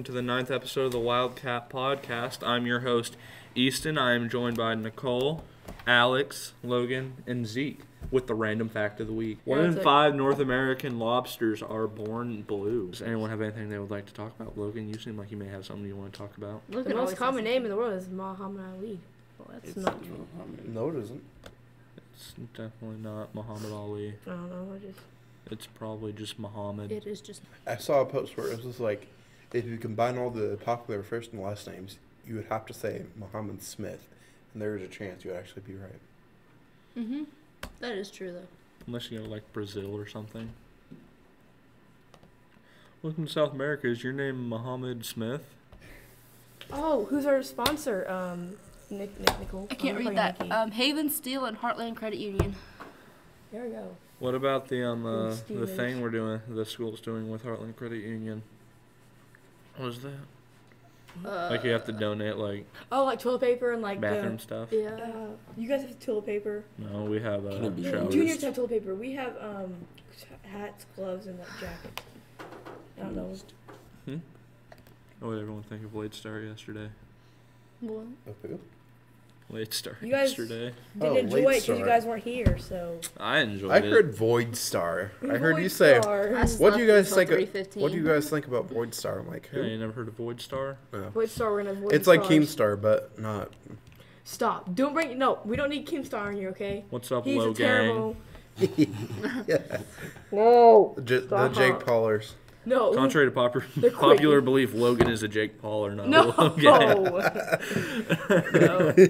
welcome to the ninth episode of the Wildcat Podcast. I'm your host, Easton. I am joined by Nicole, Alex, Logan, and Zeke with the random fact of the week. One in like- five North American lobsters are born blue. Does anyone have anything they would like to talk about? Logan, you seem like you may have something you want to talk about. The most common name in the world is Muhammad Ali. Well, that's not true. No, it isn't. It's definitely not Muhammad Ali. I don't know. I just It's probably just Muhammad. It is just I saw a post where it was like, if you combine all the popular first and last names, you would have to say Muhammad Smith, and there is a chance you would actually be right. mm-hmm. That is true though. Unless you go to like Brazil or something. Welcome to South America. Is your name Muhammad Smith? oh, who's our sponsor? Um, Nick, Nick, Nicole. I can't I'm read that. Nikki. Um, Haven Steel and Heartland Credit Union. there we go. What about the um uh, the thing we're doing? The school's doing with Heartland Credit Union. What is that? Uh, Like you have to donate like Oh, like toilet paper and like bathroom stuff. Yeah. Uh, you guys have toilet paper. No, we have uh, Can it be showers. Juniors have toilet paper. We have um hats, gloves, and like jackets. I don't know. What did everyone think of Late Star yesterday? What? Of who? Late Star You guys- yesterday. Didn't Oh, enjoy late it because you start. guys weren't here. So. I enjoyed it. I it. heard Void Star. I heard you Void say. Star. I What do you guys slept think? Of, 3:15. what do you guys think about Void Star? I'm like, Yeah, who? you never heard of Void Star? No. Void Star. We're gonna avoid It's like stars. Keemstar, but not. Stop. Don't bring. No, we don't need Keemstar in here. Okay. What's up, He's low a gang? terrible. yeah. No. J- the Stop. Jake Paulers. No. Contrary to popular popular quick. belief, Logan is a Jake Paul or not. No. low no.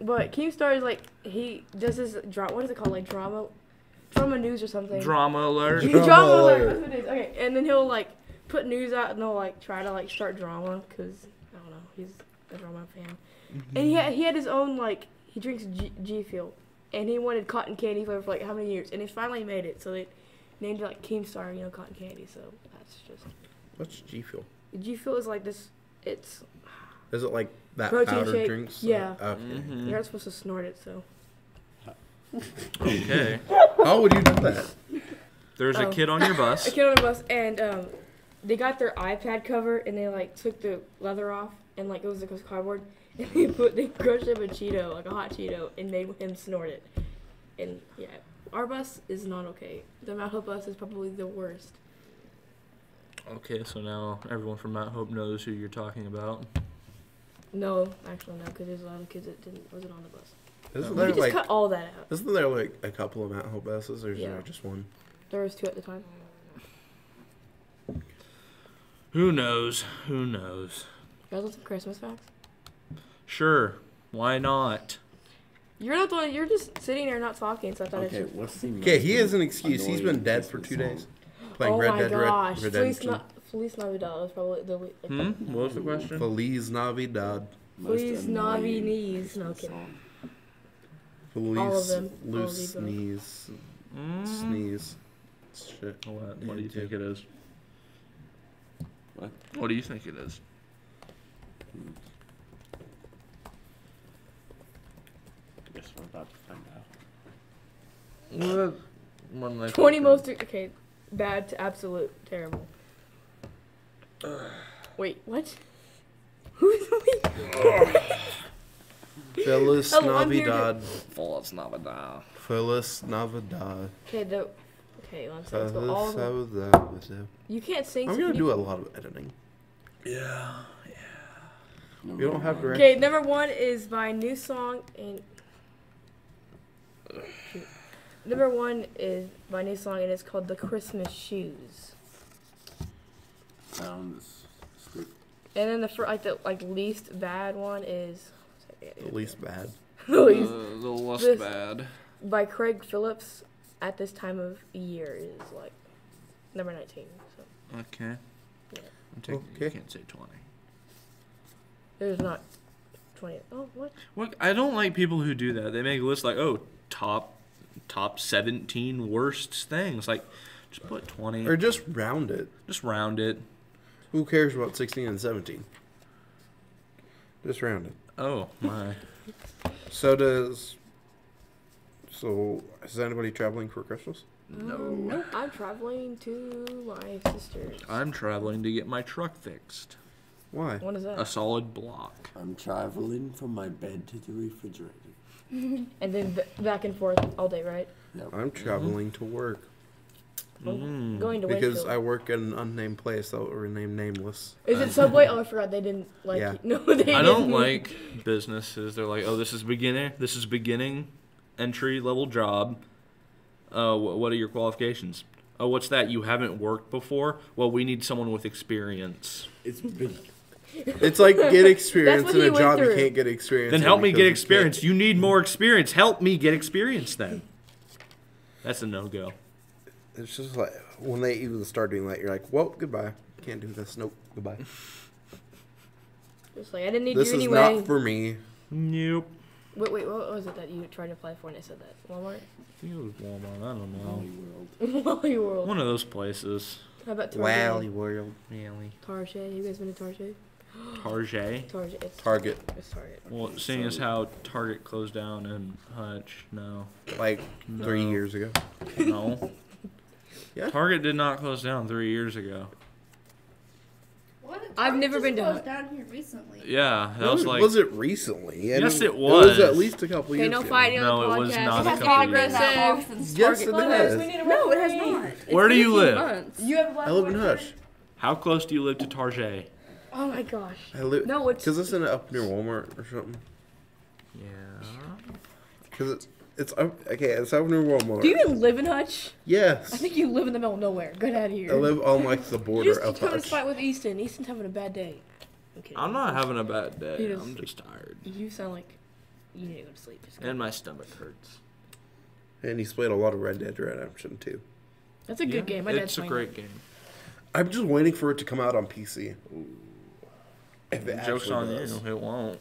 But Keemstar is like he does this drama. What is it called? Like drama, drama news or something. Drama alert. Drama drama alert. alert. That's what it is. Okay, and then he'll like put news out and he'll like try to like start drama because I don't know. He's a drama fan. And he mm-hmm. had, he had his own like he drinks G, G Fuel, and he wanted cotton candy flavor for like how many years, and he finally made it. So they named it like Keemstar, you know, cotton candy. So that's just What's G Fuel? G Fuel is like this. It's Is it like that Protein powder shake? drinks? Yeah. Okay. Mhm. you're not supposed to snort it, so. Okay. How would you do that? There's a Oh. kid on your bus. a kid on the bus, and um, they got their iPad cover, and they like took the leather off, and like it was like it cardboard, and they put they crushed up a Cheeto, like a hot Cheeto, and made him snort it. And yeah, our bus is not okay. The Mount Hope bus is probably the worst. Okay, so now everyone from Mount Hope knows who you're talking about. No, actually no, because there's a lot of kids that didn't wasn't on the bus. Isn't there could just like cut all that out. isn't there like a couple of Mount Hope buses, or is Yeah. there just one? There was two at the time. Who knows? Who knows? You guys want some Christmas facts? Sure. Why not? You're not the one. You're just sitting there not talking, so I thought I Okay, should. what's the Okay, he has an excuse. He's been dead for Christmas two song? days. Playing oh Red my Dead gosh, Red- Feliz, Redemption. Na- Feliz Navidad was probably the. Like, Hmm? What was the question? Feliz Navidad. Feliz annoying Navidad. No, kidding. Feliz All of them. All of loose the above. sneeze. Mm. Sneeze. Shit. What, what do you think it is? What? What do you think it is? I guess we're about to find out. What? More Twenty most okay, bad to absolute terrible. Wait, what? Who's Feliz Hello, I'm here to- Navidad. False Navidad. Feliz Navidad. Okay, the okay, let's, let's go all Feliz of them. Navidad. You can't sing. I'm gonna do a lot of editing. Yeah. No, You don't have no, direct- Okay, number one is by NewSong and. Shoot. Number one is by NewSong and it's called "The Christmas Shoes." Sounds stupid. And then the fir- like the like least bad one is. The least bad. the least Uh, the less This- bad. by Craig Phillips at this time of year is like number 19. So Okay. Yeah. I'm taking, You can't say 20. there's not 20. Oh, what? Look, I don't like people who do that. They make lists like, oh, top top 17 worst things. Like, just put 20. Or just round it. just round it. Who cares about 16 and 17? Just round it. Oh, my. So does. So is anybody traveling for Christmas? No. I'm traveling to my sister's. I'm traveling to get my truck fixed. Why? What is that? A solid block. I'm traveling from my bed to the refrigerator. And then b- back and forth all day, right? Yep. I'm traveling to work Mm. Going to because Wakefield. I work at an unnamed place that will remain nameless. Is it Subway? Oh, I forgot they didn't like. Yeah. you. No, they didn't. I don't like businesses. They're like, oh, this is beginner. This is beginning entry level job. Uh, wh- what are your qualifications? Oh, what's that? You haven't worked before? Well, we need someone with experience. It's been It's like get experience in a went job you can't get experience. Then help me get experience. You need more experience. Help me get experience then. That's a no go. It's just like when they even start doing that, you're like, well, goodbye. Can't do this. Nope. Goodbye. Just like I didn't need This you is anyway. not for me. Nope. Wait, wait, what was it that you tried to apply for and they said that? Walmart? I think it was Walmart. I don't know. Wally World. Wally World. One of those places. How about Target? Wally Target? World. Really. Target. You guys been to Target? Target. Target. It's Target. It's Target. Well, seeing as how Target closed down in Hutch, no. Like three years ago. No. Yeah. Target did not close down three years ago. What? I've never been to closed down here recently. Yeah, that No, was it like. was it recently? And Yes, it It was was. at least a couple Okay, years no ago. fighting No, on the it was not It a couple years. that long since Yes, Target it closed. has. We need a No, it has referee. not. It's Where do been you a few live? months. You have a I live in Hutch. How close do you live to Target? Oh my gosh. I live. No, it's Because it's in up near Walmart or something. Yeah. Because it's it's up, okay. It's up near Walmart. Do you even live in Hutch? yes. I think you live in the middle of nowhere. Get out of here. I live on like the you border just of come to Hutch. fight with Easton. Easton's having a bad day. I'm. I'm not having a bad day. He is. I'm just tired. You sound like you need to go to sleep. Just. And my stomach hurts. And he's played a lot of Red Dead Redemption too. That's a good Yeah, game. My dad's It's a great it. game. I'm just waiting for it to come out on PC. If it Joke's on does. you. It won't.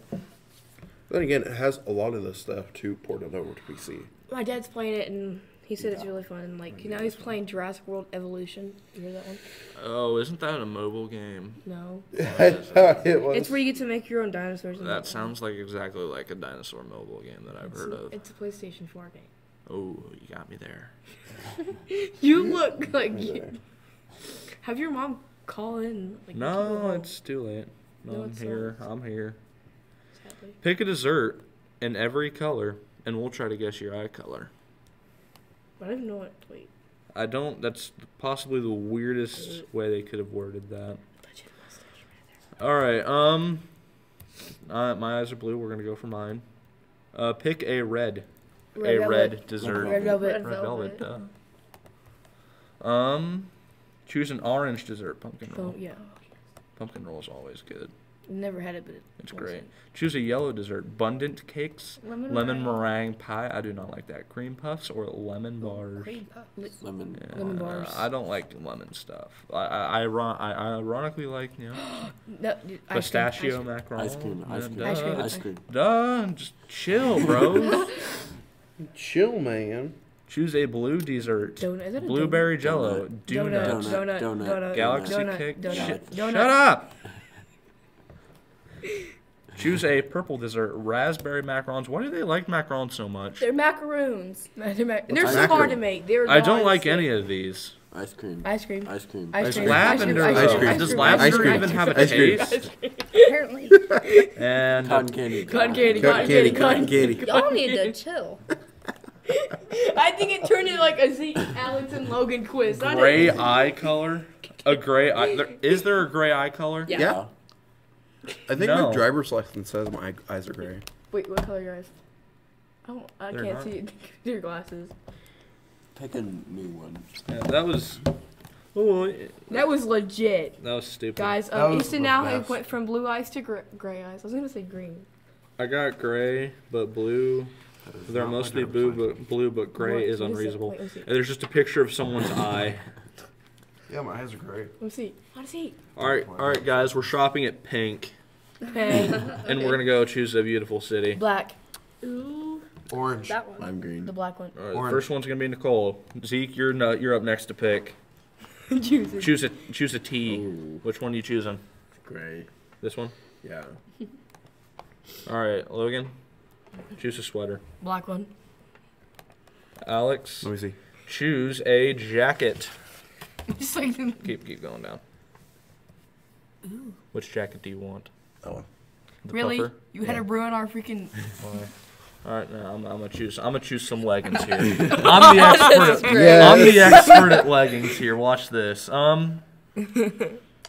Then again, it has a lot of the stuff too ported over to PC. My dad's playing it and he said it's really fun. Like now he's playing Jurassic World Evolution. You hear that one? Oh, isn't that a mobile game? No. it was. It's where you get to make your own dinosaurs. and That sounds like exactly like a dinosaur mobile game that I've It's heard a, of. It's a PlayStation 4 game. Oh, you got me there. You look like you. Have your mom call in. Like, No, it's too late. No, No, I'm here. not. I'm here. sadly. Pick a dessert in every color, and we'll try to guess your eye color. I don't know what. Wait. I don't. That's possibly the weirdest way they could have worded that. Touch your mustache right All right. Um, uh, my eyes are blue. We're gonna go for mine. Uh, pick a red. there. a velvet. red dessert. Red velvet. Red Red velvet. velvet. Um, choose an orange dessert. Pumpkin roll. Oh yeah. Pumpkin roll is always good. Never had it, but it It's great. it. Choose a yellow dessert. Abundant cakes. Lemon, Lemon meringue. meringue pie. I do not like that. Cream puffs or lemon bars. Cream puffs. Lemon. Yeah, Lemon bars. I don't like lemon stuff. I I, I, I ironically like you know No, dude, ice cream, pistachio ice cream. macaron. Ice cream. Ice cream. Duh, Ice cream. Ice cream. Duh, just chill, bro. Chill, man. Choose a blue dessert. Donut. Is it a Blueberry Donut. Jello. Donut. Donut. Donut. Donut. Donut. Donut. Galaxy donut, cake. Donut. Shut- Donut. Shut up. Choose a purple dessert. Raspberry macarons. Why do they like macarons so much? They're macaroons. They're ma- They're so hard to make. They're I don't like any of these. Ice cream. Ice cream. Ice cream. Ice cream. lavender. Ice Ice cream. Does lavender even have a taste? Apparently. And Cotton candy. Cotton candy. Cotton candy, candy. cotton Cotton candy. Y'all need to chill. I think it turned into like a Zeke, Alex, and Logan quiz. I gray didn't- eye color. A gray eye. There, is there a gray eye color? Yeah. Yeah. I think No. my driver's license says my eyes are gray. Wait, what color are your eyes? I, don't, I They're can't not. see your glasses. Pick a new one. Yeah, that was. Oh, it- That was legit. that was stupid. Guys, That um, was Easton now best. went from blue eyes to gr- gray eyes. I was gonna say green. I got gray, but blue. That is They're mostly blue, but blue, but gray What- is what it? unreasonable. Wait, let me see. And there's just a picture of someone's eye. Yeah, my eyes are gray. Let me see. Let me see. All right, all right, guys, we're shopping at Pink, Hey, and we're gonna go choose a beautiful city. black. Ooh, Orange. that one. I'm green. The black one. All right, the first one's gonna be Nicole. Zeke, you're no, you're up next to pick. Choose. Choose a choose a T. Ooh, Which one are you choosing? gray. This one. Yeah. All right, Logan. Choose a sweater. Black one. Alex, Let me see. choose a jacket. Just like Keep keep going down. Ooh. Which jacket do you want? That one. The Really? puffer? You had to ruin our freaking. Why? All right, now I'm, I'm gonna choose. I'm gonna choose some leggings here. I'm the expert. great. I'm the expert at leggings here. Watch this. Um,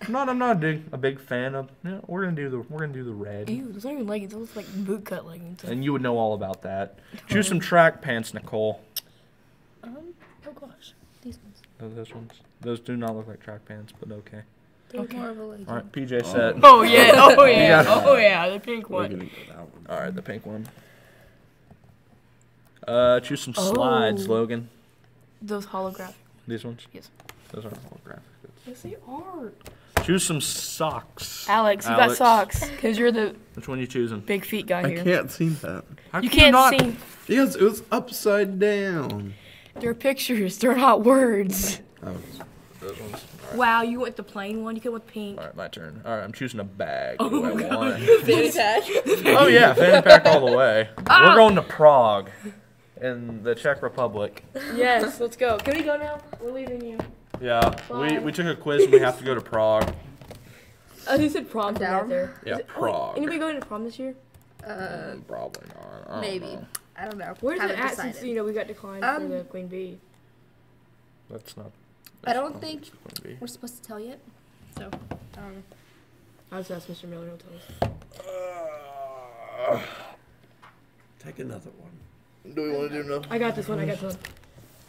I'm not. I'm not a big, a big fan of. Yeah, we're gonna do the. We're gonna do the red. Ew, those aren't even leggings. Those look like bootcut leggings. And you would know all about that. Choose some track pants, Nicole. Um, oh gosh. These ones. Oh, those ones. Those do not look like track pants, but okay. They're Okay. more of a legging. All right, PJ set. Oh yeah. Oh yeah. Oh yeah. The pink one. We're one. gonna go that one. All right, the pink one. Uh, choose some slides, Oh. Logan. Those holographic. These ones. Yes. Those aren't holographic. Yes, they are. Choose some socks. Alex, you Alex. got socks because you're the Which one you choosing? big feet guy I here. can't see that. How You can can't not- see. Because it was upside down. They're pictures. They're not words. Oh. Those ones. All right. Wow, you went the plain one. You could with pink. All right, my turn. All right, I'm choosing a bag. Oh What do I want? Fanny pack. oh yeah, fanny pack all the way. Ah! We're going to Prague, in the Czech Republic. Yes, let's go. Can we go now? We're leaving you. Yeah, we, we took a quiz and we have to go to Prague. Oh, he said prom Down. out there. Yeah, Is it- oh, Prague. Anybody going to prom this year? Uh, Probably not. I don't maybe. know. I don't know. Where's Haven't it at decided. since you know we got declined for Um, the Queen Bee? That's not. I don't that's think not gonna we're supposed to tell yet. So, um, I'll just ask Mr. Miller. He'll tell us. Take another one. Do we want to do no? I got this one. I got this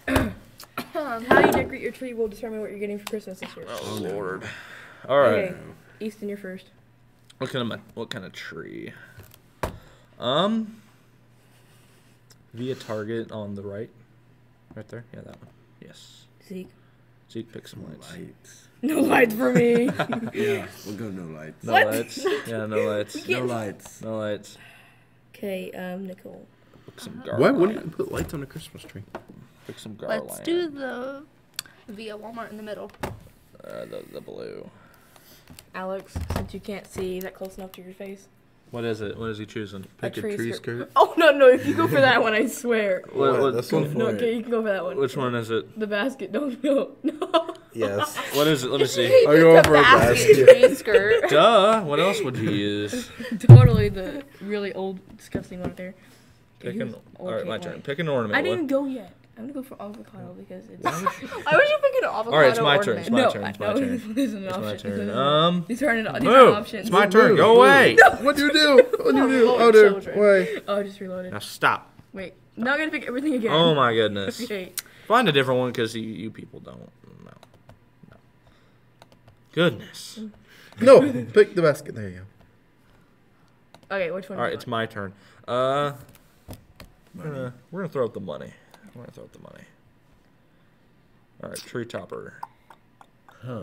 one. How you decorate your tree will determine what you're getting for Christmas this year. Oh lord. All right. Okay, Easton, you're first. What kind of ma- what kind of tree? Um. Via Target on the right, right there. Yeah, that one. Yes. Zeke. Zeke, pick some lights. Lights. No lights for me. Yeah, we'll go no lights. No What? lights. Yeah, no lights. No lights. No lights. okay, um, Nicole. Pick some Why wouldn't you put lights on a Christmas tree? Pick some garland. let's do the via Walmart in the middle. uh, the the blue. Alex, since you can't see, is that close enough to your face? What is it? What is he choosing? Pick a tree tree skirt. skirt. Oh no, no! If you go for that one, I swear. What- What? what- This one? No, okay, you can go for that one. Which one is it? The basket. Don't no, no. Yes. What is it? Let me see. Are you going for a basket basket? tree skirt. Duh. What else would you use? totally the really old, disgusting one up there. Pick an. who's All right, my turn. Pick an ornament. I didn't What- go yet. I'm gonna go for avocado because it's. Why would you pick an avocado All right, it's my turn. ornament? It's my no, turn. It's my no, turn. This isn't an It's my option. turn. These Um. are an, these are options. It's my turn. Move, Go move. away. What do you do? What do you do? Oh, dude. children. Wait. Oh, I just reloaded. Now stop. Wait, not gonna pick everything again. Oh my goodness. Okay. Find a different one because you, you people don't. No. no. Goodness. No, pick the basket. There you go. Okay, which one? All do right, you it's my turn. Uh, we're gonna, we're gonna throw out the money. We're gonna throw out the money. All right, tree topper.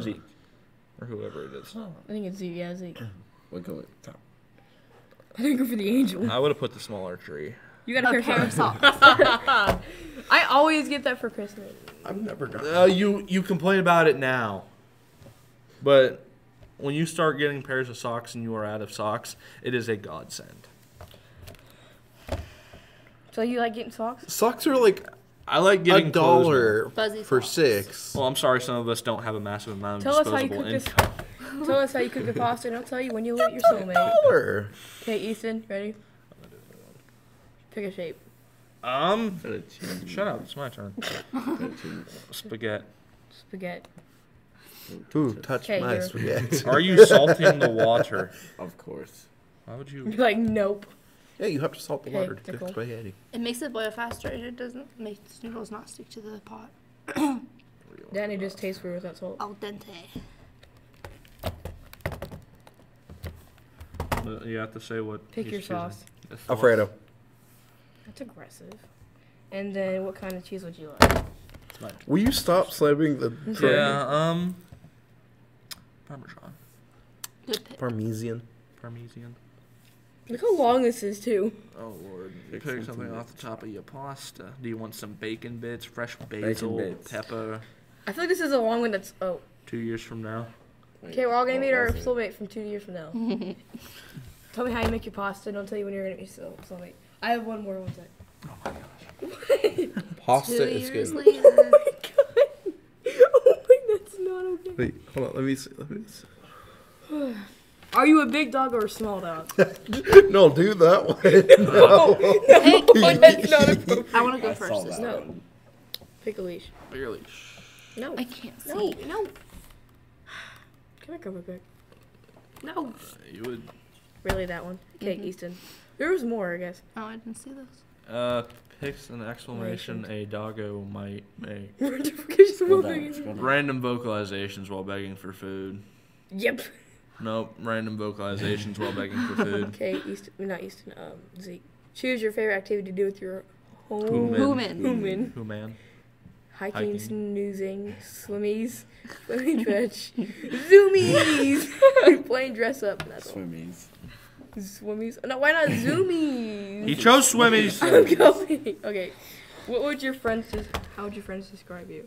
Zeke, or whoever it is. want? I think it's Zeke. Yeah, Zeke. We'll go with top. I think go for the angel. I would have put the smaller tree. You got a A pair pair of of socks. socks. I always get that for Christmas. I've never done. Uh, you you complain about it now, but when you start getting pairs of socks and you are out of socks, it is a godsend. So you like getting socks? Socks are like I like getting a dollar for six. Well, I'm sorry, some of us don't have a massive amount of Tell us how you disposable cook this. Tell us how you cook the pasta, and I'll tell you when you let your soulmate. A Dollar. Okay, Easton, ready? Pick a shape. Um, Fettuccine. shut up. It's my turn. Fettuccine. Spaghetti. Spaghetti. Ooh, touch Okay, my here. spaghetti. Are you salting the water? Of course. Why would You're you? like, nope. Yeah, you have to salt the Okay, water to Nicole. cook spaghetti. It makes it boil faster and it doesn't make the noodles not stick to the pot. Danny just tastes weird without salt. Al dente. You have to say what. Pick your sauce. The sauce. Alfredo. That's aggressive. And then, what kind of cheese would you like? It's my turn. Will you stop slamming the Yeah. Um. Parmesan. Good pick. Parmesan? Parmesan. Look how long this is too. Oh lord. Pick Pick something something off the top of your pasta. Do you want some bacon bits, fresh basil, bits. pepper? I feel like this is a long one. That's oh. Two years from now. Okay, we're all gonna What meet our was it? soulmate from two years from now. tell me how you make your pasta. Don't tell you when you're gonna be soul soulmate. I have one more. One sec. Oh my gosh. pasta Two is years good. later. Oh my god. Oh my, that's not okay. Wait, hold on. Let me see. Let me see. Are you a big dog or a small dog? no, do that one. Hey, That's not a- I want to go I first this that No. one. Pick a leash. Barely. No. I can't see. No. No. Can I come back? No. You would. Really, that one? Okay, Mhm. Easton. There was more, I guess. Oh, I didn't see those. Uh, picks an exclamation a doggo might make. Notifications Scroll will down, be- scroll down. Random vocalizations while begging for food. Yep. Nope. Random vocalizations while begging for food. Okay, Easton. Not Easton. Um, Zeke. Choose your favorite activity to do with your home. Human. Human. Human. Hiking, Hiking. snoozing, swimmies, swimming stretch, zoomies, playing dress up. That's all. Swimmies. Swimmies. No, why not zoomies? He chose swimmies. I'm going. Okay. What would your friends? Des- how would your friends describe you?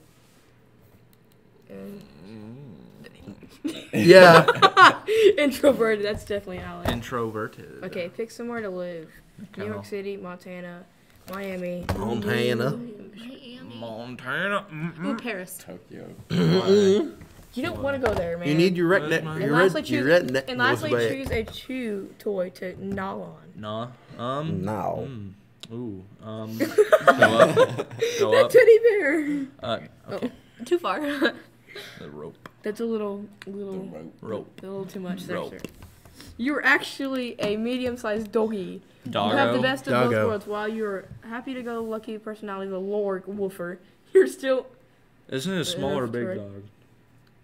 yeah. Introverted. That's definitely Alex. Introverted. Okay, pick somewhere to live. New York City, Montana, Miami. Montana. Miami. Montana. Ooh. Paris. Tokyo. You don't want to go there, man. You need your Where's redneck. my- Your, And red, lastly, your choose- redneck. And goes lastly, back. choose a chew toy to gnaw on. Nah. Um. Now. mm, Ooh. Um. go up. Go That up. teddy bear. Uh, okay. Too far. The rope. That's a little, little, rope. Rope. a little too much there, Rope. sir. You're actually a medium-sized doggy. Doggo. You have the best of both worlds. While you're happy-to-go-lucky personality, the Lord Wolfer, you're still. Isn't it a small or That's big correct. dog?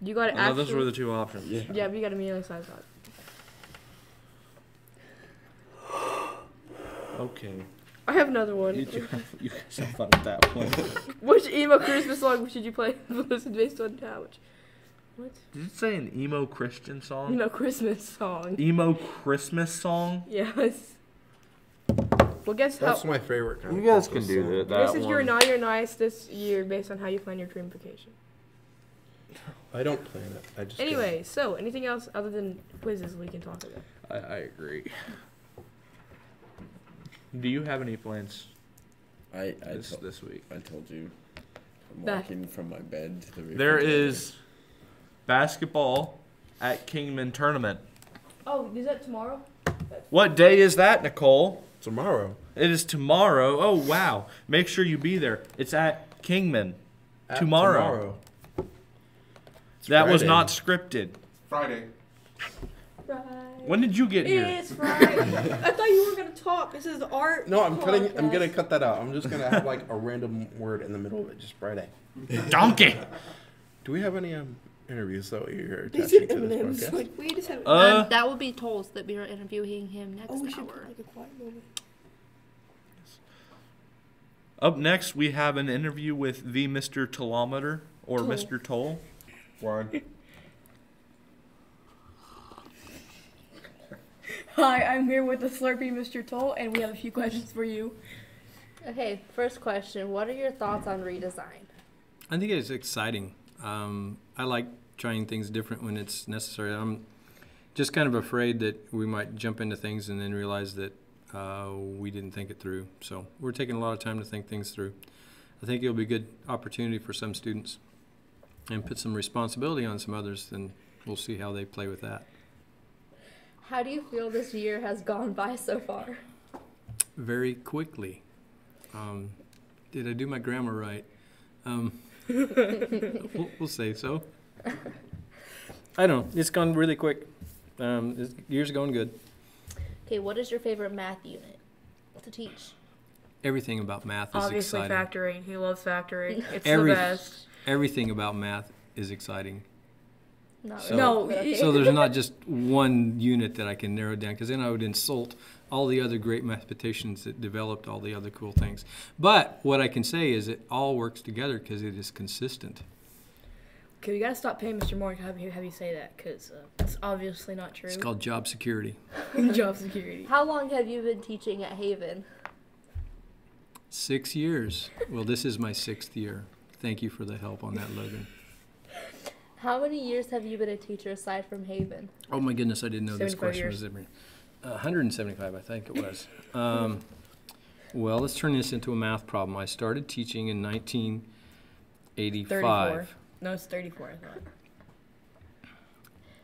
You got I to thought those were the two options. Yeah. Yeah, but you got a medium-sized dog. Okay. I have another one. You, two- you guys have fun with that one. Which emo Christmas song should you play? Listen based on how much? What? Did it say an emo Christian song? You know, Christmas song. Emo Christmas song? Yes. Well, guess how. That's my favorite kind You of guys can Christmas do song. that. that Guess if you're one. naughty or nice this year based on how you plan your dream vacation. I don't plan it. I just. go. Anyway, so anything else other than quizzes we can talk about? I, I agree. Do you have any plans I I, this, to- this week? I told you. I'm Back. walking from my bed to the There refrigerator. is basketball at Kingman Tournament. Oh, is that tomorrow? What day is that, Nicole? tomorrow. It is tomorrow. Oh, wow. Make sure you be there. It's at Kingman. At Tomorrow. It's that was not scripted. Friday. Right. When did you get here? It's Friday. I thought you were gonna talk. This is art. No, I'm cutting. I'm gonna cut that out. I'm just gonna have like a random word in the middle of it. Just Friday. Donkey. Do we have any um, interviews that you're These attaching are to this podcast? Like we just have. Uh, um, that would be Tolls that we are interviewing him next oh, we should hour. put like a quiet moment. Up next, we have an interview with the Mr. Tolleometer or Tolle. Mr. Tolle. One. Hi, I'm here with the Slurpee Mr. Tolle, and we have a few questions for you. Okay, first question. What are your thoughts on redesign? I think it's exciting. Um, I like trying things different when it's necessary. I'm just kind of afraid that we might jump into things and then realize that uh, we didn't think it through. So we're taking a lot of time to think things through. I think it'll be a good opportunity for some students and put some responsibility on some others, and we'll see how they play with that. How do you feel this year has gone by so far? Very quickly. Um, did I do my grammar right? Um, we'll, we'll say so. I don't know. It's gone really quick. Um, this year's going good. Okay, what is your favorite math unit to teach? Everything about math is Obviously, exciting. factoring. He loves factoring. It's Every- the best. Everything about math is exciting. Not So- No. So there's not just one unit that I can narrow down because then I would insult all the other great mathematicians that developed all the other cool things. But what I can say is it all works together because it is consistent. Okay, we gotta stop paying Mr. Moore to have you, have you say that, because uh, it's obviously not true. It's called job security. job security. How long have you been teaching at Haven? Six years. Well, this is my sixth year. Thank you for the help on that, Logan. How many years have you been a teacher aside from Haven? Oh my goodness, I didn't know this question years. was different. Uh, 175, I think it was. Um, well, let's turn this into a math problem. I started teaching in 1985. 34. No, it's 34, I thought.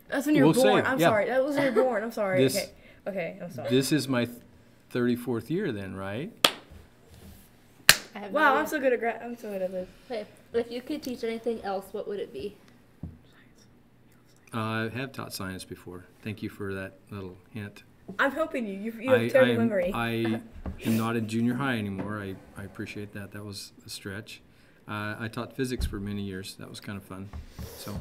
That's when you were We'll born. say, I'm yeah. sorry. That was when you were born. I'm sorry. This- okay. Okay. I'm sorry. This is my 34th year then, right? I have Thirty-fourth year then, right? I have wow. no I'm so good at gra- I'm so good at this. Okay, if you could teach anything else, what would it be? Uh, I have taught science before. Thank you for that little hint. I'm helping you. You, you have I, terrible I, am, memory. I am not in junior high anymore. I, I appreciate that. That was a stretch. Uh, I taught physics for many years. That was kind of fun. So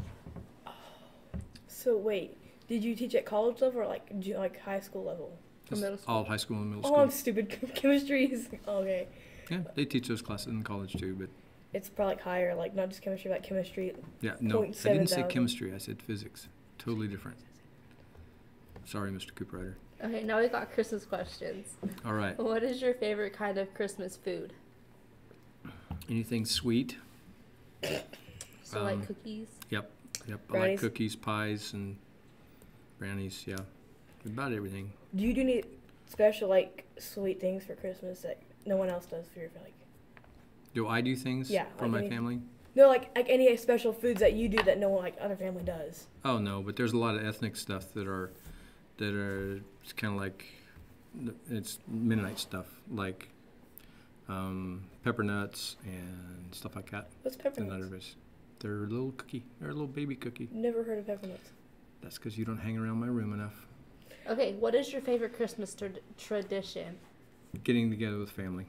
so wait, did you teach at college level or like like high school level? Or middle school? all high school and middle Oh, school. I'm stupid. Chemistry is okay. Yeah, they teach those classes in college too. But It's probably like higher, like not just chemistry, but chemistry. yeah, no, I didn't say chemistry. I said physics. Totally different. Sorry, Mr. Cooperrider. Okay, now we got Christmas questions. All right. What is your favorite kind of Christmas food? Anything sweet? So Um, like cookies. Yep. Yep. I like cookies, pies, and brownies. Yeah, about everything. Do you do any special like sweet things for Christmas that no one else does for your like? Do I do things Yeah, for like my any- family? No, like like any special foods that you do that no one like other family does. Oh no, but there's a lot of ethnic stuff that are that are it's kind of like it's Mennonite stuff, like um, pepper nuts and stuff like that. What's pepper And nuts? others. They're a little cookie. They're a little baby cookie. Never heard of pepper nuts. That's because you don't hang around my room enough. Okay, what is your favorite Christmas tra- tradition? Getting together with family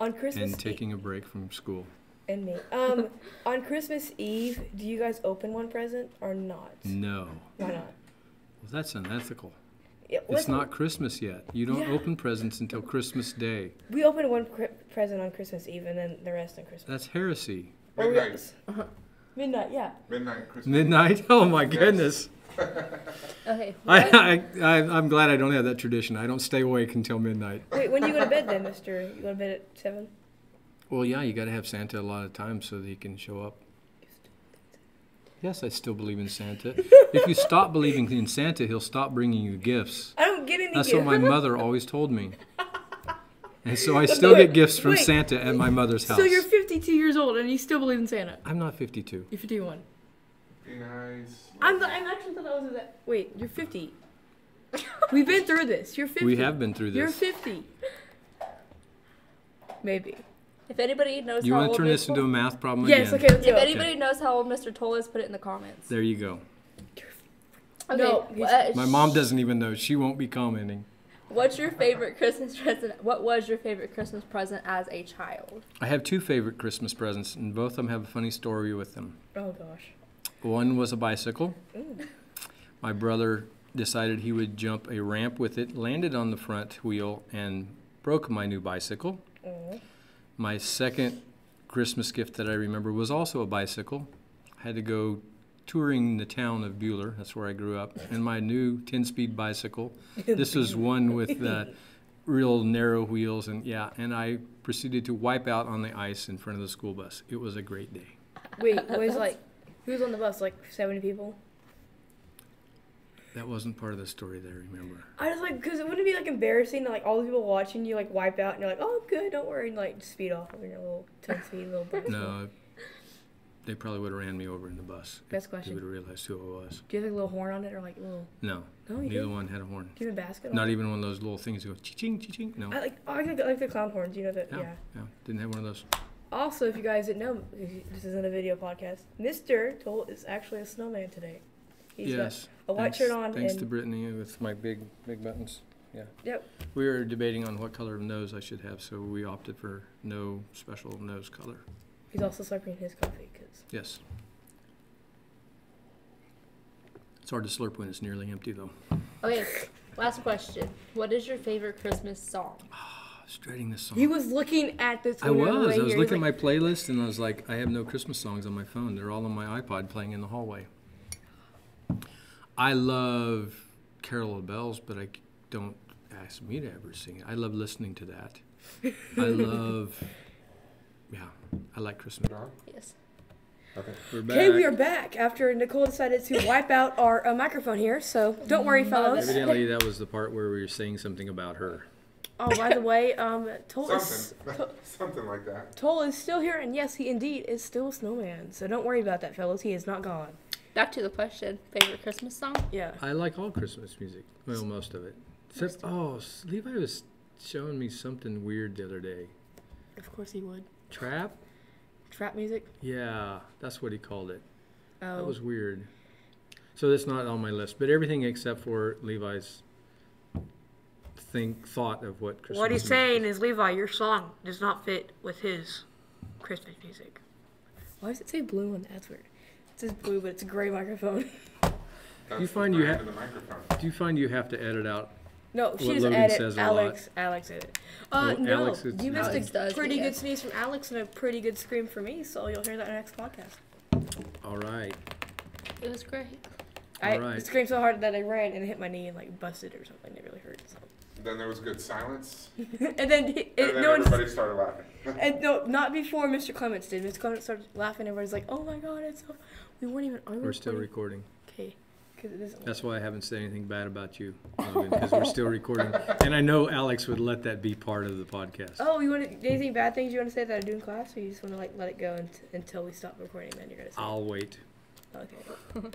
On Christmas and taking a break from school. And me. Um, on Christmas Eve, do you guys open one present or not? No, Why not? well, that's unethical. Yeah, It's not Christmas yet. You don't Yeah. open presents until Christmas Day. We open one cri- present on Christmas Eve and then the rest on Christmas. That's heresy. Or we- Midnight. Midnight, yeah. Midnight Christmas. Midnight? Oh my goodness. Okay, I, what, I, I, I'm glad I don't have that tradition. I don't stay awake until midnight. Wait, when do you go to bed then, Mister? You go to bed at seven. Well, yeah, you got to have Santa a lot of times so that he can show up. Yes, I still believe in Santa. if you stop believing in Santa, he'll stop bringing you gifts. I don't get any That's gifts. what my mother always told me. And so I still get gifts from Wait. Santa at my mother's house. So you're 52 years old and you still believe in Santa. I'm not 52. You're 51. Be nice. I'm. I'm actually thought that was that. Wait, you're 50. We've been through this. You're 50. We have been through this. You're 50. Maybe. If anybody knows You how want old to turn this Mr. into a math problem Yes. again? Okay. Let's If go. anybody knows how old Mr. Tolle is, put it in the comments. There you go. Okay, No, he's- uh, My mom doesn't even know. She won't be commenting. What's your favorite Christmas present? What was your favorite Christmas present as a child? I have two favorite Christmas presents, and both of them have a funny story with them. Oh gosh. One was a bicycle. My brother decided he would jump a ramp with it, landed on the front wheel, and broke my new bicycle. My second Christmas gift that I remember was also a bicycle. I had to go touring the town of Buhler, that's where I grew up, and my new 10 speed bicycle. This was one with uh, real narrow wheels, and yeah, and I proceeded to wipe out on the ice in front of the school bus. It was a great day. Wait, was like, who was on the bus? Like 70 people. That wasn't part of the story that I remember. I was like, because it wouldn't be like embarrassing to like all the people watching you like wipe out and you're like, oh, good, don't worry, and like speed off on your little 10 speed little bus. No, they probably would have ran me over in the bus. if Best They question. would have realized who I was. Do you have like a little horn on it or like a little? No, No, you neither don't. one had a horn. Do you have a basket? Not on even one of those little things that go ching ching. No, I like. Oh, I like, I like the clown horns. You know that? no, Yeah. no, didn't have one of those. Also, if you guys didn't know, this isn't a video podcast. Mister Tolle is actually a snowman today. He's yes. got a white thanks, shirt on Thanks and to Brittany with my big big buttons. Yeah. Yep. We were debating on what color of nose I should have, so we opted for no special nose color. he's also slurping his coffee because Yes. It's hard to slurp when it's nearly empty, though. Okay, last question. What is your favorite Christmas song? Ah, I was dreading this song. he was looking at this. I when we were on the was. way I was here. He's looking like, at my playlist and I was like, I have no Christmas songs on my phone. They're all on my iPod playing in the hallway. I love Carol of Bells, but I don't ask me to ever sing it. I love listening to that. I love, yeah, I like Christmas. Yes. Okay. We're Okay, we are back after Nicole decided to wipe out our uh, microphone here. So don't worry, fellas. Evidently, that was the part where we were saying something about her. Oh, by the way, um, Tolle is Something. Something like that. Tolle is still here, and yes, he indeed is still a snowman. So don't worry about that, fellas. He is not gone. Back to the question. Favorite Christmas song? Yeah. I like all Christmas music. Well, most of it. Except, oh, Levi was showing me something weird the other day. Of course he would. Trap? Trap music. Yeah, that's what he called it. Oh. That was weird. So that's not on my list, but everything except for Levi's think thought of what Christmas. what he's music saying is, Levi, your song does not fit with his Christmas music. Why does it say blue on that's weird? It says blue, but it's a gray microphone. That's You find you brand ha- of the microphone. Do you find you have to edit out? No, she What doesn't Logan edit. says a Alex, Alex edit. Uh, Well, no, Alex is- you missed Alex a does, pretty yeah. good sneeze from Alex and a pretty good scream from me, so you'll hear that in our next podcast. All right. It was great. I Alright. screamed so hard that I ran and hit my knee and like busted or something. It really hurt. So. Then there was good silence, and then it, and then no one everybody started laughing. And no, not before Mr. Clements did. Mr. Clements started laughing. Everybody's like, "Oh my God, it's so." We weren't even. Are we We're still recording? recording. Okay, because. That's why I haven't said anything bad about you, because we're still recording. And I know Alex would let that be part of the podcast. Oh, you want to, anything bad things you want to say that I do in class, or you just want to like let it go unt- until we stop recording? Then you're gonna say. I'll wait. Okay.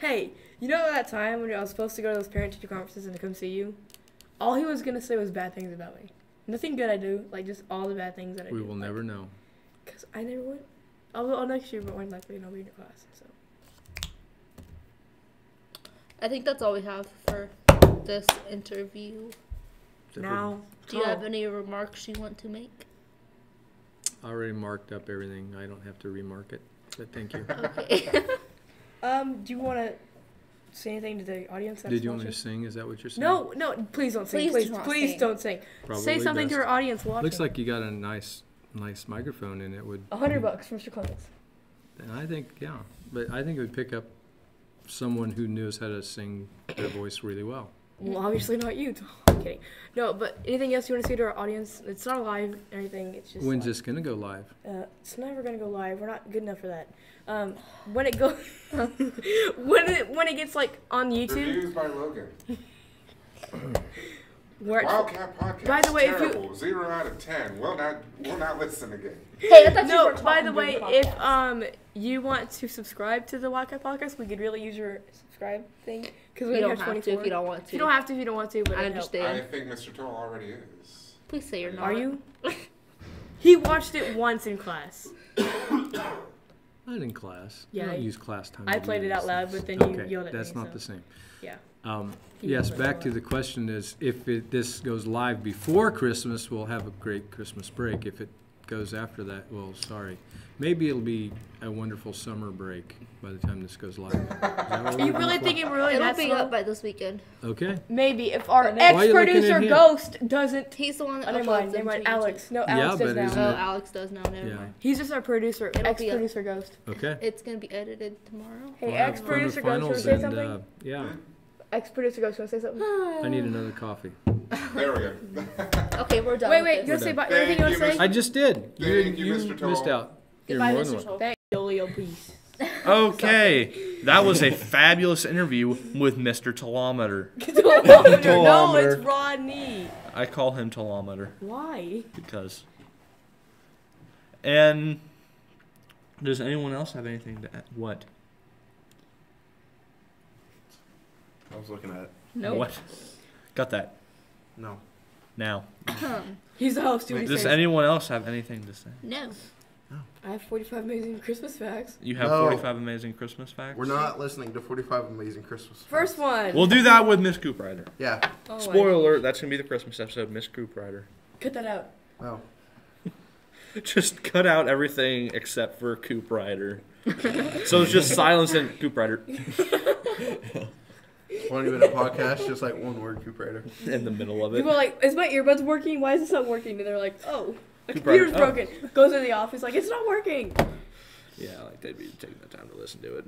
hey, you know that time when I was supposed to go to those parent teacher conferences and to come see you? All he was gonna say was bad things about me. Nothing good I do, like just all the bad things that I We do. We will never know. Cause I never went. I'll, I'll next year, but more likely I'll be in your class. So. I think that's all we have for this interview. Except for- Now, Do you oh, have any remarks you want to make? I already marked up everything. I don't have to remark it. But thank you. Okay. Um, do you want to say anything to the audience? that's Did you want me to watching? sing? Is that what you're saying? No, no, please don't sing. Please Please, do not please sing. don't sing. Probably say something to best. our audience watching. Looks like you got a nice, nice microphone, and it would. a hundred bucks from Mr. Clements. And I think, yeah, but I think it would pick up someone who knows how to sing their voice really well. Well, obviously not you. I'm kidding. No, but anything else you want to say to our audience? It's not live or anything. It's just. When's like, this gonna go live? Uh, it's never gonna go live. We're not good enough for that. Um, when it goes, when it when it gets like on YouTube, Reviews by Logan. Wildcat podcast. By the way, if you- Zero out of ten. We'll not. We'll not listen again. hey, I thought you no. By the during way, if um you want to subscribe to the Wildcat podcast, we could really use your subscribe thing because we you don't have have 24. to if you don't want to. you don't have to, if you don't want to, but I it'd understand. I think Mr. Tolle already is. Please say you're not. Are you? he watched it once in class. Not in class. Yeah, I- don't use class time. I played it out loud, things. but then you okay, yelled at that's me, not so- the same. Yeah. Um, yes, back to the question is, if it, this goes live before Christmas, we'll have a great Christmas break. If it goes after that, well, sorry. Maybe it'll be a wonderful summer break by the time this goes live. Is that what Are you really thinking we're really It'll that be slow? up by this weekend. Okay. Maybe if our Why are you looking ex-producer at him? Ghost doesn't. He's the one that never uploads mind. Never them mind. to YouTube. Alex. No, Yeah, Alex does but now. isn't Oh, it- Alex does now. Never Yeah. mind. He's just our producer. It'll be a- Ex-producer Ghost. Okay. It's gonna be edited tomorrow. Hey, We'll have ex-producer Ghost, want to quarterfinals say and, something? uh, yeah, Ex-producer Ghost, want to say something? I need another coffee. There we go. Okay, we're done. Wait, with wait. this. You want to say We're anything you want to Thank say? I just did. You, Thank you, you Mr. missed Tolle. out. You're Goodbye, Mr. than Thank you, peace. Okay, that was a fabulous interview with Mr. Tolleometer. no, Kilometer. it's Rodney. I call him Tolleometer Why? because. And does anyone else have anything to add? What? I was looking at it. Nope. What? Got that No. now. He's the host. Do what he Does says. anyone else have anything to say? No. I have 45 amazing Christmas facts. You have No. 45 amazing Christmas facts? We're not listening to 45 Amazing Christmas. First one. We'll do that with Miss Cooprider. Yeah. Oh, I- Spoiler alert, that's going to be the Christmas episode, Miss Cooprider. Cut that out. Oh. Just cut out everything except for Coop Rider. so it's just silence and Coop Rider 20 minute podcast, just like one word, Coop Rider. in the middle of it. People are like, is my earbuds working? Why is this not working? And they're like, oh, the Keep computer's running. Oh. broken. Goes to the office, like, it's not working. Yeah, like they'd be taking the time to listen to it.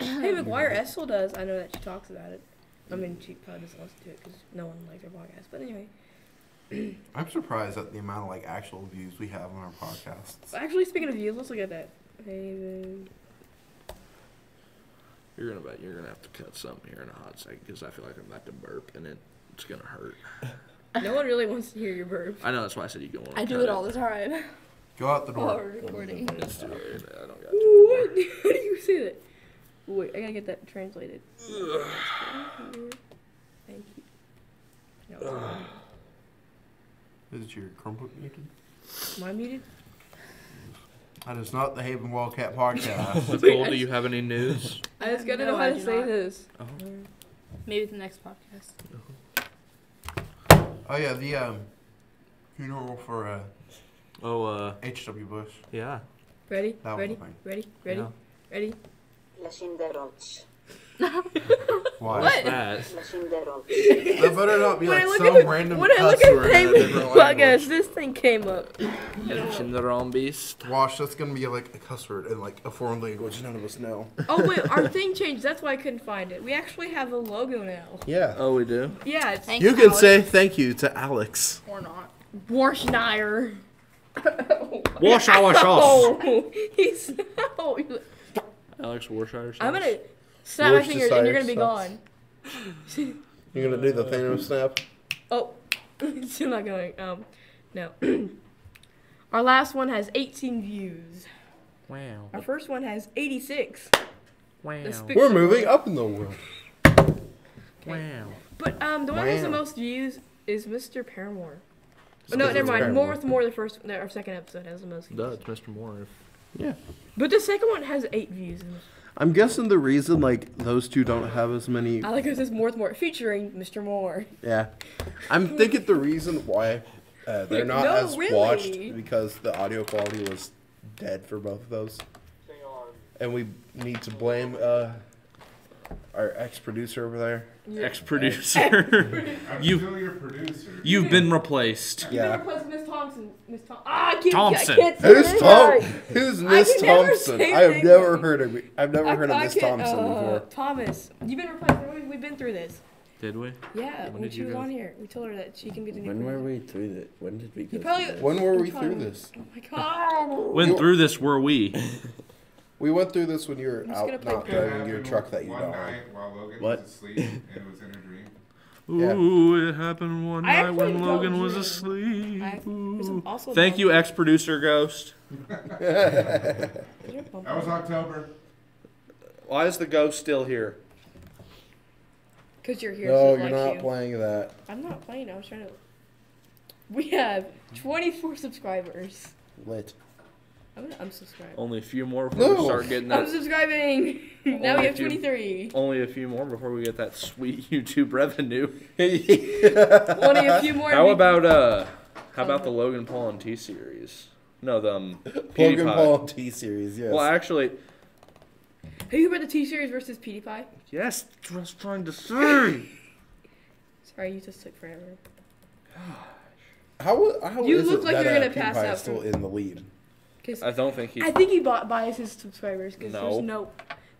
hey, McGuire Essel does. I know that she talks about it. I mean, she probably doesn't listen to it because no one likes her podcast. But anyway, I'm surprised at the amount of like actual views we have on our podcasts. actually, speaking of views, let's look at that. Haven. You're gonna bet you're gonna have to cut something here in a hot second because I feel like I'm about to burp and it, it's gonna hurt. No one really wants to hear your burp. I know that's why I said you don't want. I do it all the time Go out the while door. we're recording. It's too late. I don't got What? How do you say that? Wait, I gotta get that translated. Thank you. No. Is it your Chromebook muted? Am I muted? That is not the Haven Wildcat podcast. Nicole, do you have any news? I just gotta No, know how I to do say not. this. Maybe the next podcast. oh yeah, the um, funeral for uh, Oh, uh, H.W. Bush. yeah. Ready? That was ready? fine. Ready? Ready? Yeah. Ready? Lascinderoch. Why? What? That. Lascinderoch. That better not be When like some at the- random when I cuss look at word in a Haven different Podcast, language. this thing came up. In the wrong beast. Wash, that's gonna be like a cuss word in like a foreign language none of us know. Oh wait, our thing changed. That's why I couldn't find it. We actually have a logo now. Yeah. Oh, we do? Yeah, it's Thanks, You can Alex. say thank you to Alex. Or not. Warschneier. Wash, I wash off. Oh, he's. Oh, Alex Warshire. I'm gonna snap my fingers and you're gonna be Worcestershire gone. You're gonna do the Thanos snap? Oh, still not going. Um, no. Our last one has 18 views. Wow. Our first one has 86. Wow. The We're moving up in the world. Wow. But um, the one that has the most views is Mr. Paramore. It's Oh, no, 'cause never it's mind. Paramore. More with more. The first, the, our second episode has the most views. Duh, it's Mr. Moore. Yeah. But the second one has eight views. I'm guessing the reason like those two don't have as many. I like it says more with more, featuring Mr. Moore. Yeah, I'm thinking the reason why uh, they're not No, as really? watched because the audio quality was dead for both of those, and we need to blame uh, our ex-producer over there. Ex producer. I'm You- still your producer. You've been replaced. Yeah. Miss Thompson. Miss Tom- ah, I can't, Thompson. I can't say Who's it Tom? right. Who's I Miss can never Thompson? say I have things never like- heard of. I've never I- heard of I Miss can't- Thompson uh, before. Thomas, you've been replaced. We- We've been through this. Did we? Yeah, When when, did she you was go? on here, we told her that she can be the new. When were we through that? When did we go? You probably. through that? When were we I'm through this? Oh my god. Went through this were we? We went through this when you were just out gonna play not driving your truck that you One don't. night while Logan What? was asleep and was in a dream. Yeah. Ooh, it happened one I night when Logan was dream. asleep. I- there's Ooh. also Thank you, ex producer Ghost. That was October. Why is the ghost still here? Because you're here. No, so you're not you. playing that. I'm not playing. I was trying to. We have 24 subscribers. Lit. I'm gonna unsubscribe. Only a few more before we No. start getting that. Unsubscribing. now we a have few- 23. Only a few more before we get that sweet YouTube revenue. Only a few more. How about uh? How about the Logan Paul and T series? No, the um, Logan PewDiePie. Paul T series, yes. Well, actually, Have you heard about the T series versus PewDiePie? yes. that's what I was trying to say. Sorry, you just took forever. how how You is look it like that you're uh, gonna pass PewDiePie out is still from- in the lead? Cause I don't think he. I think he bought buys his subscribers because No. there's no.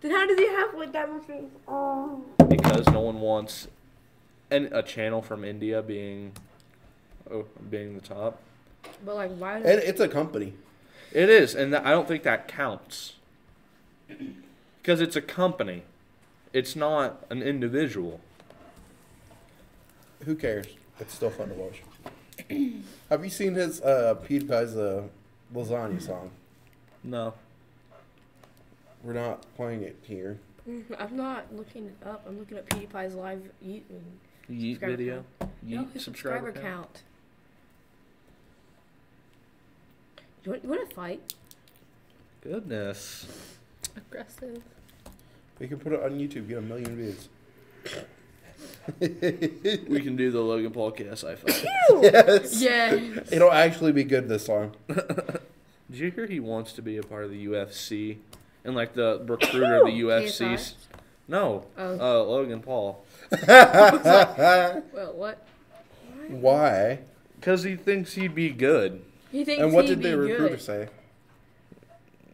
Then how does he have like that much? Oh. because no one wants an, a channel from India being oh, being the top. But like, why? And Does, it's a company. It is, and th- I don't think that counts because it's a company. It's not an individual. Who cares? It's still fun to watch. Have you seen his uh, PewDiePie's uh, lasagna song? No. We're not playing it here. I'm not looking it up. I'm looking at PewDiePie's live eat Yeet Subscriber video. no, Yeet his subscriber, subscriber count. count. You want, you want to fight? Goodness. Aggressive. We can put it on YouTube, get a million views. We can do the Logan Paul KSI fight. yes. Yeah. It'll actually be good this time. Did you hear he wants to be a part of the UFC and like the recruiter of the UFC? 's- No, Oh. uh, Logan Paul. well, what? Why? Because he thinks he'd be good. He thinks And what he'd did the recruiter good. say?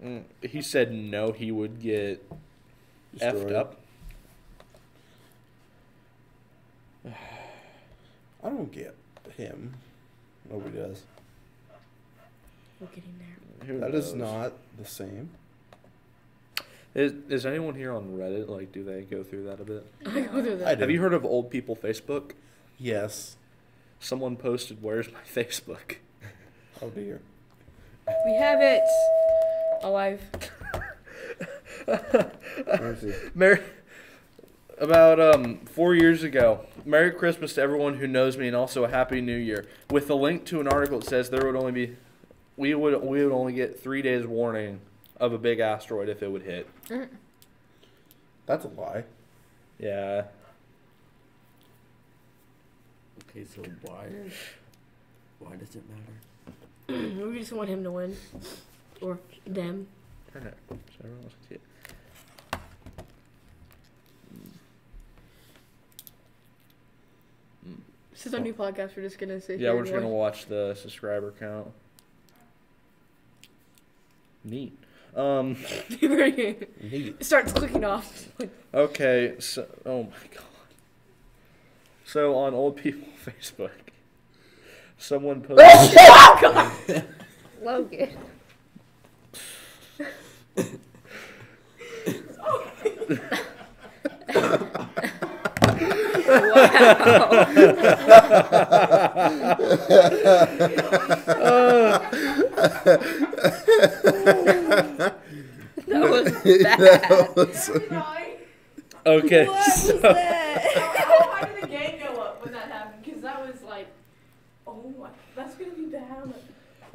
Mm, He said no, he would get effed up. I don't get him. Nobody does. We're getting there. Who That is knows? not the same. Is, is anyone here on Reddit? Like, do they go through that a bit? I go through I that. do. Have you heard of Old People Facebook? Yes. Someone posted, "Where's my Facebook?" Oh dear. We have it alive. Let me see. Merry, about um, four years ago. Merry Christmas to everyone who knows me, and also a Happy New Year. With the link to an article that says there would only be, we would we would only get three days warning of a big asteroid if it would hit. That's a lie. Yeah. Okay, so why? Why does it matter? we just want him to win, or them. Turn it so everyone else can see it. This is our new podcast. We're just gonna sit Yeah, here we're just and gonna watch the subscriber count. Neat. Um. Neat. it starts clicking off. Okay. So. Oh my god. So on old people Facebook, someone posted. Logan. That was bad. Okay. What was so- that? How did the gang go up when that happened? Because that was like, oh my, that's gonna be bad.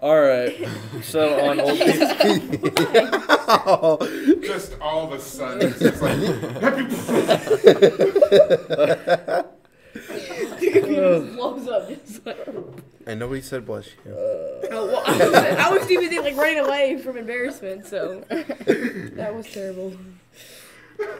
All right. So on old people. Just all of a sudden, it's just like, happy It just blows up. Just like, And nobody said bless you. oh, well, I, was, I was even like running away from embarrassment. So that was terrible.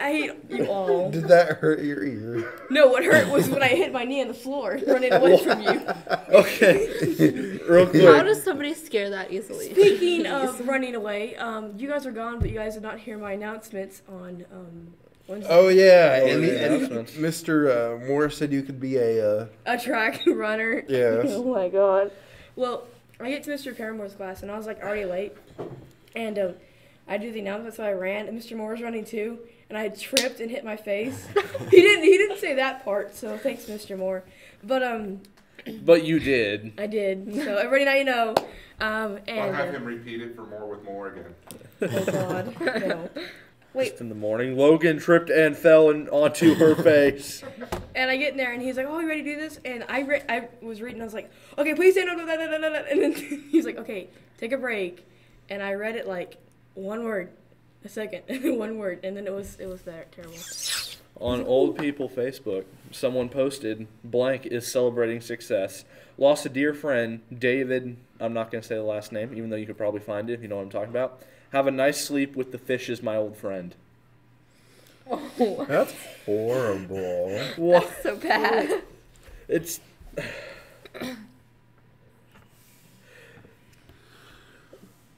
I hate you all. Did that hurt your ear? No, what hurt was when I hit my knee on the floor, running away from you. Okay. Real quick. How does somebody scare that easily? Speaking of running away, um, you guys are gone, but you guys did not hear my announcements on um, Wednesday. Oh yeah, and, the and. Mr. Uh, Moore said you could be a. Uh, A track runner. Yes. oh my god. Well, I get to Mr. Paramore's class, and I was like already late, and um, I do the announcements, so I ran, and Mr. Moore was running too, and I tripped and hit my face. he didn't. He didn't say that part, so thanks, Mr. Moore. But um, But you did. I did. So everybody now you know. Um, I'll have uh, him repeat it for more with more again. oh god, no. Wait, Just in the morning, Logan tripped and fell in, onto her face. And I get in there, and he's like, "Oh, you ready to do this?" And I re- I was reading. I was like, "Okay, please say no, no, no, no, no, no." no." And then he's like, "Okay, take a break." And I read it like one word, a second, one word, and then it was it was that terrible. On old people Facebook, someone posted blank is celebrating success. Lost a dear friend, David. I'm not gonna say the last name, even though you could probably find it if you know what I'm talking about. Have a nice sleep with the fish is my old friend. Oh. that's horrible. What? So bad. It's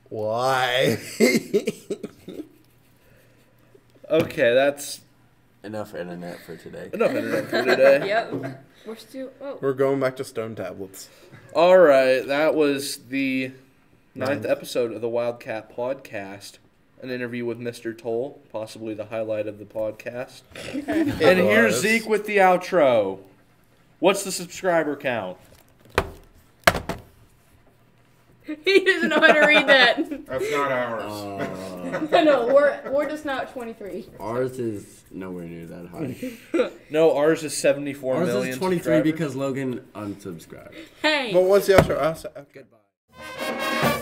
Why? okay. That's Enough internet for today. enough internet for today. Yep. We're still. Oh, We're going back to stone tablets. All right, that was the ninth Ninth. episode of the Wildcat Podcast. An interview with Mr. Tolle, possibly the highlight of the podcast. and here's. Zeke with the outro. What's the subscriber count? he doesn't know how to read that. That's not ours. Uh, I know. We're we're just now at 23. ours is nowhere near that high. No, ours is seventy-four Ours million. is 23 because Logan unsubscribed. Hey. But what's the outro? I'll Goodbye.